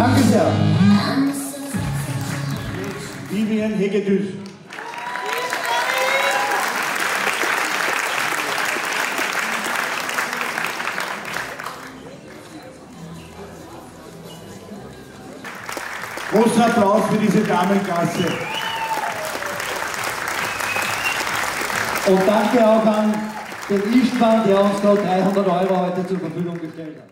Danke sehr. Vivian Hegedüs. Großer Applaus für diese Damenklasse. Und danke auch an den Istvan, der uns da 300 Euro heute zur Verfügung gestellt hat.